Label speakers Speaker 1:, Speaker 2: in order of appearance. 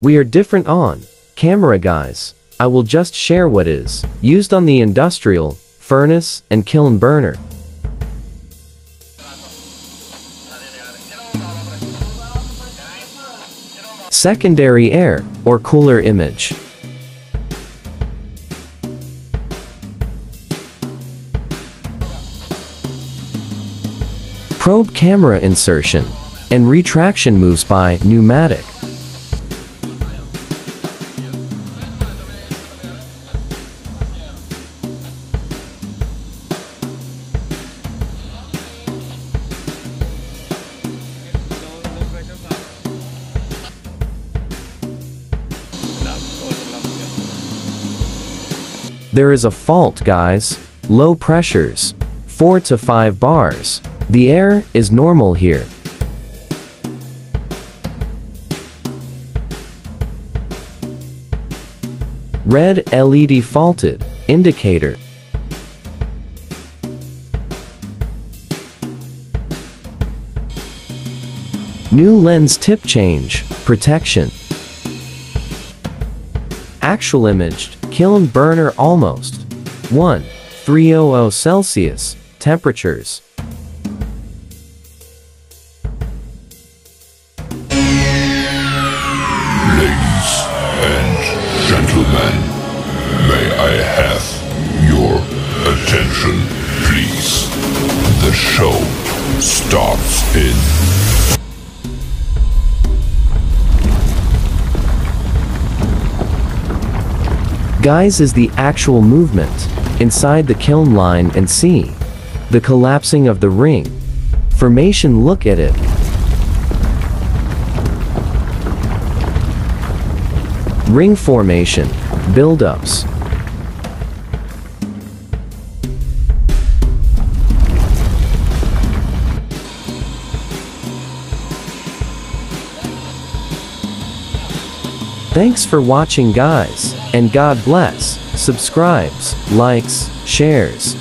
Speaker 1: We are different on camera guys. I will just share what is used on the industrial, furnace, and kiln burner. Secondary air, or cooler image. Probe camera insertion and retraction moves by pneumatic. There is a fault guys. Low pressures. 4 to 5 bars. The air is normal here. Red LED faulted. Indicator. New lens tip change. Protection. Actual imaged. Kiln burner almost. 1. 300 Celsius. Temperatures.
Speaker 2: Ladies and gentlemen, may I have your attention, please? The show starts in
Speaker 1: Guys is the actual movement inside the kiln line and see the collapsing of the ring. Formation look at it. Ring formation, buildups. Thanks for watching guys, and God bless, subscribes, likes, shares.